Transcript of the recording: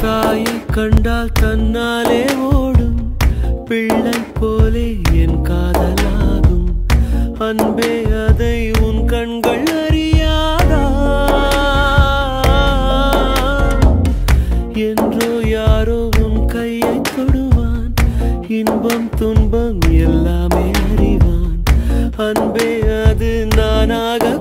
தாயை கண்டால் தன்னாலே ஓடும். பிள்ளை போலே என் காதலாகும். அன்பே அதை உன் கண்கள் அறியாதா? என்றோ யாரோ உன் கையை தொடுவான். இன்பம் துன்பம் எல்லாமே அறிவான். அன்பே அது நானாக